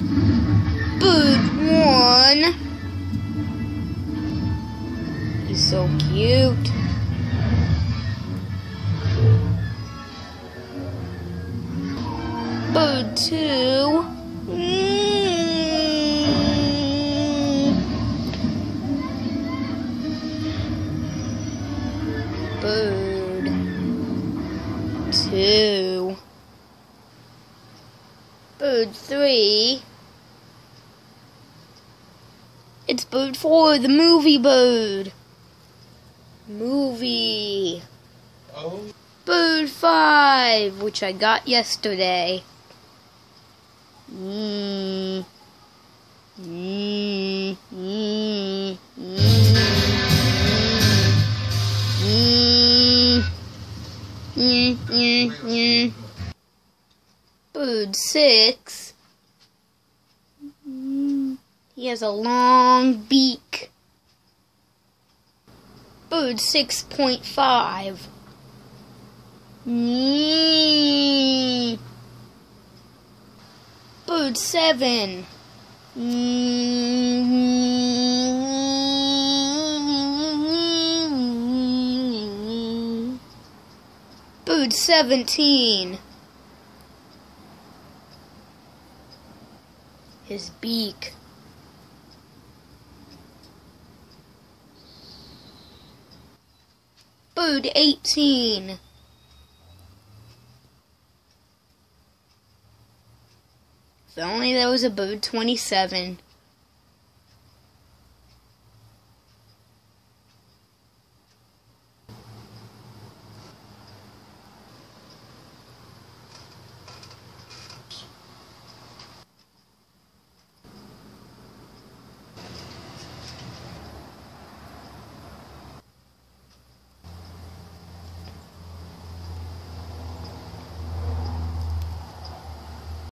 Bird one. He's so cute. Bird two. Mm. Bird two. Bird three. It's Bird 4, the movie Bird. Movie. Oh. Bird 5, which I got yesterday. Bird 6. He has a long beak. Bird 6.5. Mm. Bird 7. Mm. Bird 17. His beak. Bird 18. If only there was a bird 27.